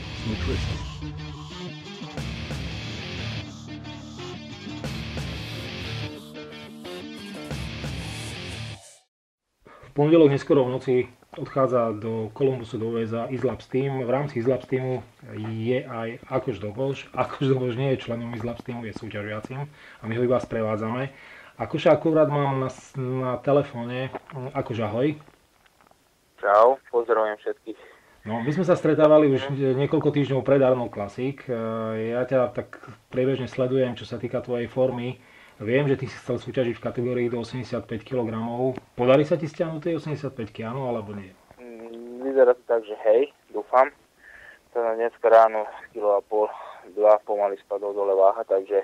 Nutrition. V pondelok neskoro v noci odchádza do Kolumbusu do USA Islabs Team. V rámci Islabs Teamu je aj Akoš Dobož. Akoš Dobož nie je členom Islabs Teamu, je súťažiacim a my ho iba sprevádzame. Akoša akurát mám na, na telefóne. Akož ahoj. Čau, pozdravujem všetkých. No, my sme sa stretávali už niekoľko týždňov pred Arnold Classic. Ja ťa tak priebežne sledujem, čo sa týka tvojej formy Viem, že ty si chcel súťažiť v kategórii do 85 kg. Podarí sa ti stiahnuť tej 85 kg, alebo nie? Mm, vyzerá to tak, že hej, dúfam. Teda dneska ráno kilo a pol, dva pomaly spadol dole váha, takže,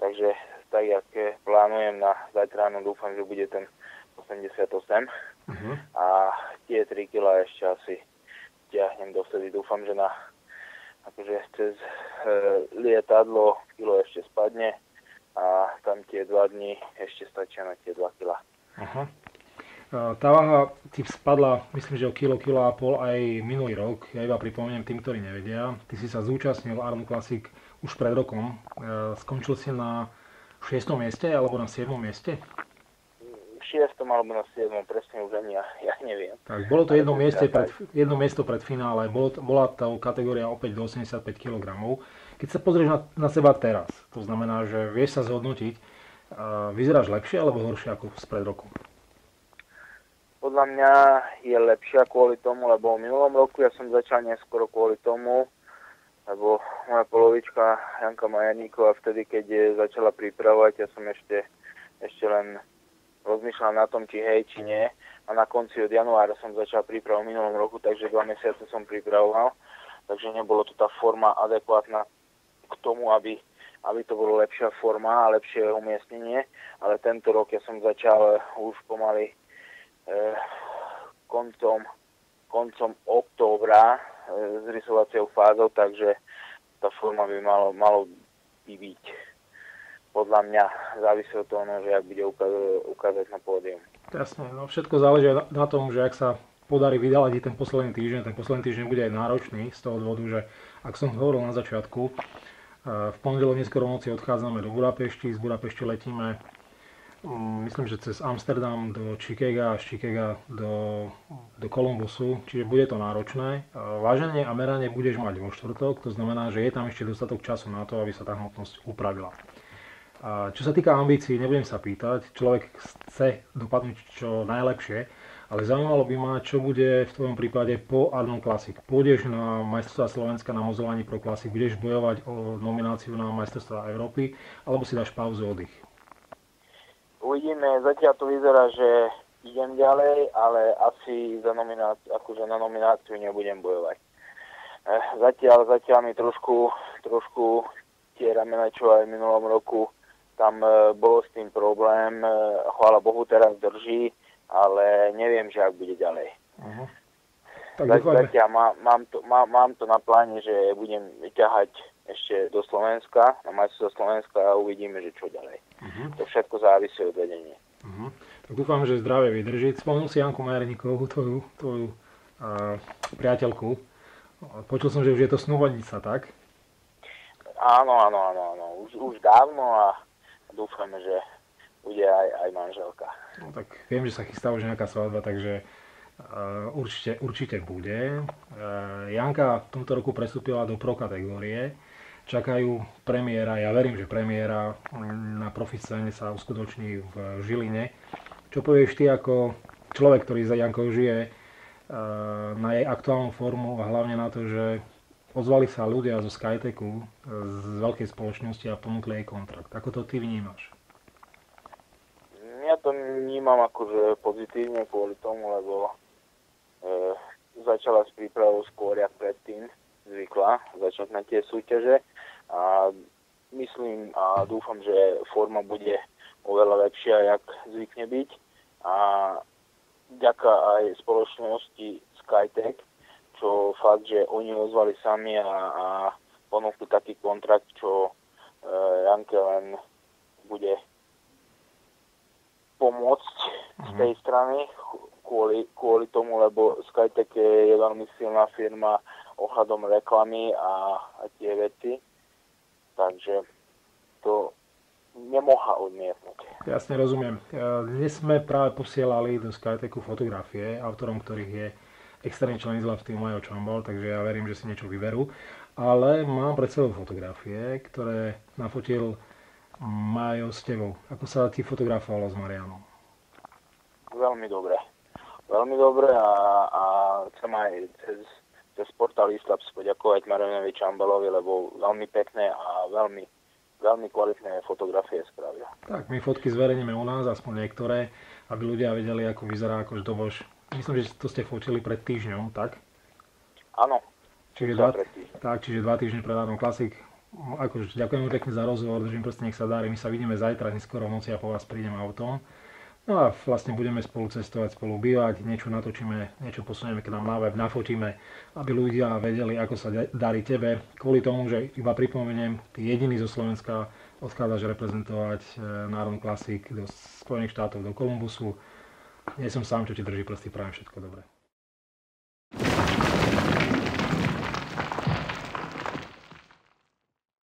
takže tak, jak plánujem na zajtra ráno, dúfam, že bude ten 88. Uh-huh. A tie 3 kg ešte asi ťahnem do vtedy. Dúfam, že na akože cez e, lietadlo kilo ešte spadne a tam tie dva dni ešte stačia na tie 2 kg. Aha. Tá váha ti spadla, myslím, že o kilo, kilo a pol aj minulý rok. Ja iba pripomeniem tým, ktorí nevedia. Ty si sa zúčastnil Arm Classic už pred rokom. Skončil si na 6. mieste alebo na 7. mieste? 6. alebo na 7. presne už ani ja, ja neviem. Tak, bolo to jedno, mieste pred, jedno miesto pred finále. Bolo, bola tá kategória opäť do 85 kg. Keď sa pozrieš na, na seba teraz, to znamená, že vieš sa zhodnotiť, vyzeráš lepšie alebo horšie ako spred roku? Podľa mňa je lepšia kvôli tomu, lebo v minulom roku ja som začal neskoro kvôli tomu, lebo moja polovička Janka Majaníková vtedy, keď začala pripravovať, ja som ešte, ešte len rozmýšľal na tom, či hej, či nie. A na konci od januára som začal prípravu minulom roku, takže dva mesiace som pripravoval. Takže nebolo to tá forma adekvátna k tomu, aby, aby to bolo lepšia forma a lepšie umiestnenie, ale tento rok ja som začal už pomaly eh, koncom, koncom októbra eh, s rysovacou fázou, takže tá forma by malo, malo by byť podľa mňa závisí od toho, no, že ak bude ukázať, na pódium. Jasne, no všetko záleží na, na tom, že ak sa podarí vydalať ten posledný týždeň, ten posledný týždeň bude aj náročný z toho dôvodu, že ak som hovoril na začiatku, v pondelok neskoro noci odchádzame do Budapešti, z Budapešti letíme mm, myslím, že cez Amsterdam do Chicaga a z Chicaga do, do Kolumbusu, čiže bude to náročné. Váženie a meranie budeš mať vo štvrtok, to znamená, že je tam ešte dostatok času na to, aby sa tá hmotnosť upravila. A čo sa týka ambícií, nebudem sa pýtať, človek chce dopadnúť čo najlepšie, ale zaujímalo by ma, čo bude v tvojom prípade po Arnold Classic. Pôjdeš na majstrovstvá Slovenska na Mozolani Pro Classic, budeš bojovať o nomináciu na majstrovstvá Európy, alebo si dáš pauzu oddych? Uvidíme, zatiaľ to vyzerá, že idem ďalej, ale asi za nomináciu, akože na nomináciu nebudem bojovať. Eh, zatiaľ, zatiaľ mi trošku, trošku tie ramena, čo aj v minulom roku, tam eh, bolo s tým problém. Eh, chvála Bohu, teraz drží ale neviem, že ak bude ďalej. Uh-huh. Tak Zatiaľ má, mám, to, má, mám to na pláne, že budem ťahať ešte do Slovenska, na majstrovstvo Slovenska a uvidíme, že čo ďalej. Uh-huh. To všetko závisí od vedenia. Uh-huh. Tak dúfam, že zdravie vydrží. Spomenul si Janku Majerníkovú, tvoju, tvoju uh, priateľku. Počul som, že už je to snúvanica, tak? Áno, áno, áno, áno. Už, už dávno a dúfame, že bude aj, aj manželka. No tak viem, že sa chystá už nejaká svadba, takže uh, určite, určite bude. Uh, Janka v tomto roku prestúpila do pro kategórie. Čakajú premiéra, ja verím, že premiéra na profi scéne sa uskutoční v Žiline. Čo povieš ty ako človek, ktorý za Jankou žije, uh, na jej aktuálnu formu a hlavne na to, že ozvali sa ľudia zo Skytechu z veľkej spoločnosti a ponúkli jej kontrakt. Ako to ty vnímaš? ja to vnímam akože pozitívne kvôli tomu, lebo e, začala s prípravou skôr, jak predtým zvykla začať na tie súťaže a myslím a dúfam, že forma bude oveľa lepšia, jak zvykne byť a ďaká aj spoločnosti Skytech, čo fakt, že oni ozvali sami a, a ponúkli taký kontrakt, čo e, Janke len bude pomôcť z mhm. tej strany kvôli, kvôli tomu, lebo Skytech je veľmi silná firma, ohľadom reklamy a, a tie veci. Takže to nemohla odmietnúť. Jasne rozumiem. Dnes sme práve posielali do Skytechu fotografie, autorom ktorých je externý člen Izla v Majo Čambal, takže ja verím, že si niečo vyberú. Ale mám pred sebou fotografie, ktoré nafotil Majo s tebou. Ako sa ti fotografovalo s Marianom? Veľmi dobre. Veľmi dobre a, a chcem aj cez, cez portál Islabs poďakovať Marianovi Čambalovi, lebo veľmi pekné a veľmi, veľmi kvalitné fotografie spravia. Tak, my fotky zverejníme u nás, aspoň niektoré, aby ľudia vedeli, ako vyzerá akož dobož Myslím, že to ste fotili pred týždňom, tak? Áno. Čiže dva, tak, čiže dva týždne pred Adam Klasik. Akože ďakujem veľmi pekne za rozhovor, držím proste nech sa darí. My sa vidíme zajtra, neskoro v noci a po vás prídem autom. No a vlastne budeme spolu cestovať, spolu bývať, niečo natočíme, niečo posunieme k nám na web, nafotíme, aby ľudia vedeli, ako sa darí tebe. Kvôli tomu, že iba pripomeniem, ty jediný zo Slovenska odchádzaš reprezentovať e, Národný klasik do Spojených štátov, do Kolumbusu nie som sám, čo ti drží prsty, prajem všetko dobré.